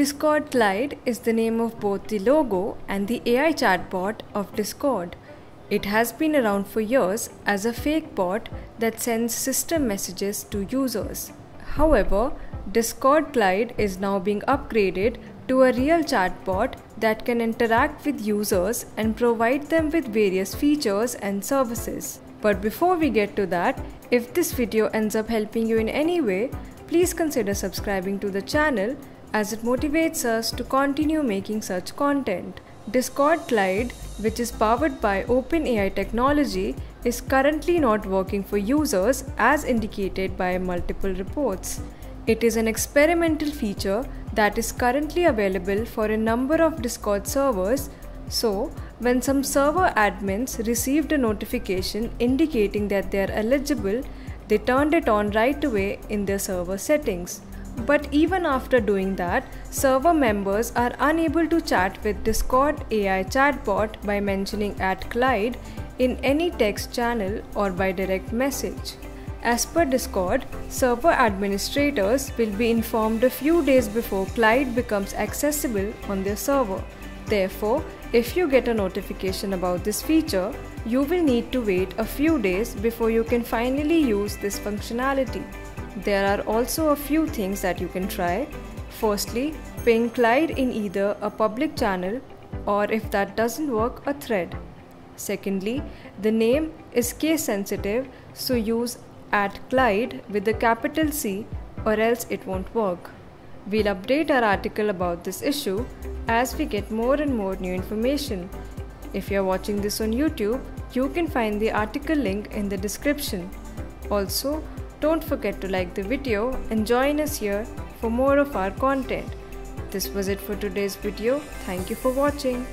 Discord Clyde is the name of both the logo and the AI chatbot of Discord. It has been around for years as a fake bot that sends system messages to users. However, Discord Clyde is now being upgraded to a real chatbot that can interact with users and provide them with various features and services. But before we get to that, if this video ends up helping you in any way, please consider subscribing to the channel as it motivates us to continue making such content. Discord Clyde, which is powered by OpenAI technology, is currently not working for users as indicated by multiple reports. It is an experimental feature that is currently available for a number of Discord servers. So, when some server admins received a notification indicating that they are eligible, they turned it on right away in their server settings. But even after doing that, server members are unable to chat with Discord AI chatbot by mentioning at Clyde in any text channel or by direct message. As per Discord, server administrators will be informed a few days before Clyde becomes accessible on their server. Therefore, if you get a notification about this feature, you will need to wait a few days before you can finally use this functionality. There are also a few things that you can try. Firstly, ping Clyde in either a public channel or if that doesn't work, a thread. Secondly, the name is case sensitive, so use at Clyde with the capital C or else it won't work. We'll update our article about this issue as we get more and more new information. If you're watching this on YouTube, you can find the article link in the description. Also, don't forget to like the video and join us here for more of our content. This was it for today's video. Thank you for watching.